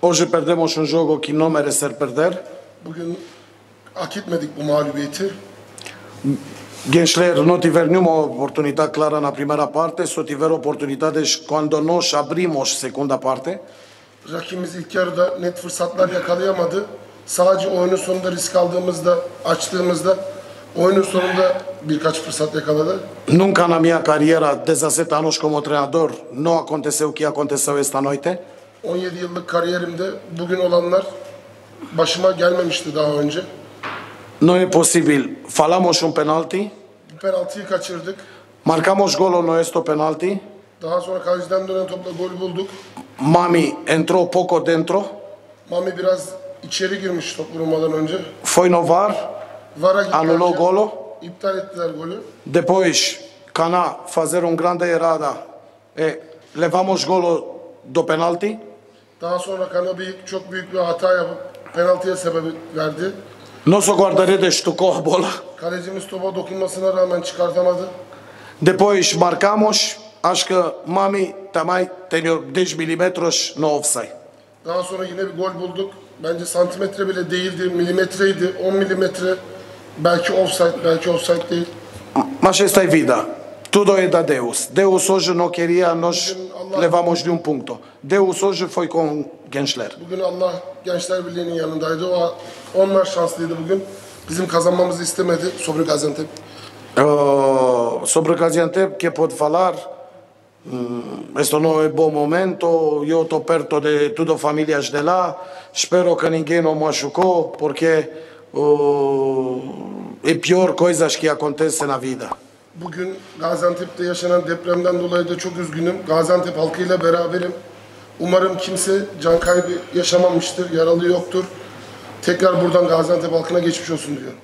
Hoje perdemos um jogo que não merecer perder. Bugün hak etmedik bu mağlubiyeti. Gençler não tiveram nenhuma oportunidade clara na primeira parte, só tiveram oportunidades quando nós abrimos segunda parte. Rakibimiz ilk yarıda net fırsatlar yakalayamadı. Sadece oyunun sonunda risk aldığımızda, açtığımızda oyunun sonunda birkaç fırsat yakaladı. Nunca na minha carreira, 17 anos como treinador, não aconteceu o que aconteceu esta noite. 17 yıllık kariyerimde bugün olanlar başıma gelmemişti daha önce. Não é possível. Falamos um penalti, Bir penaltıyı kaçırdık. marcamos golo no este penalti. Daha sonra kaleciden dönen topla gol bulduk. Mami entrou pouco dentro, Mami biraz içeri girmiş top vurmadan önce. foi no VAR, Vara anulou hakem. golo. İptal ettiler golü. Depois, Cana fazer um grande errada e levamos golo do penalti. Daha sonra Kanabi çok büyük bir hata yapıp penaltıya sebep verdi. Nosso guarda-redes tocou a bola. Kalecimiz topa dokunmasına rağmen çıkartamadı. Depois marcamos, acho que Mami também tem 10 milímetros no offside. Daha sonra yine bir gol bulduk. Bence santimetre bile değildi, milimetreydi. 10 milimetre belki offside, belki offside değil. Mas esta é vida. Tudo é da Deus. Deus hoje não queria, nós levamos de um ponto. Deus hoje foi com Gensler. Bugün Allah Gençler Birliği'nin yanındaydı. O onlar şanslıydı bugün. Bizim kazanmamızı istemedi Sobri Gaziantep. Uh, sobre Gaziantep, que pode falar? Hum, Este não é bom momento. Eu estou perto de tudo famílias de lá. Espero que ninguém não machucou, porque uh, é pior coisas que acontecem na vida. Bugün Gaziantep'te yaşanan depremden dolayı da çok üzgünüm. Gaziantep halkıyla beraberim. Umarım kimse can kaybı yaşamamıştır, yaralı yoktur. Tekrar buradan Gaziantep halkına geçmiş olsun diyorum.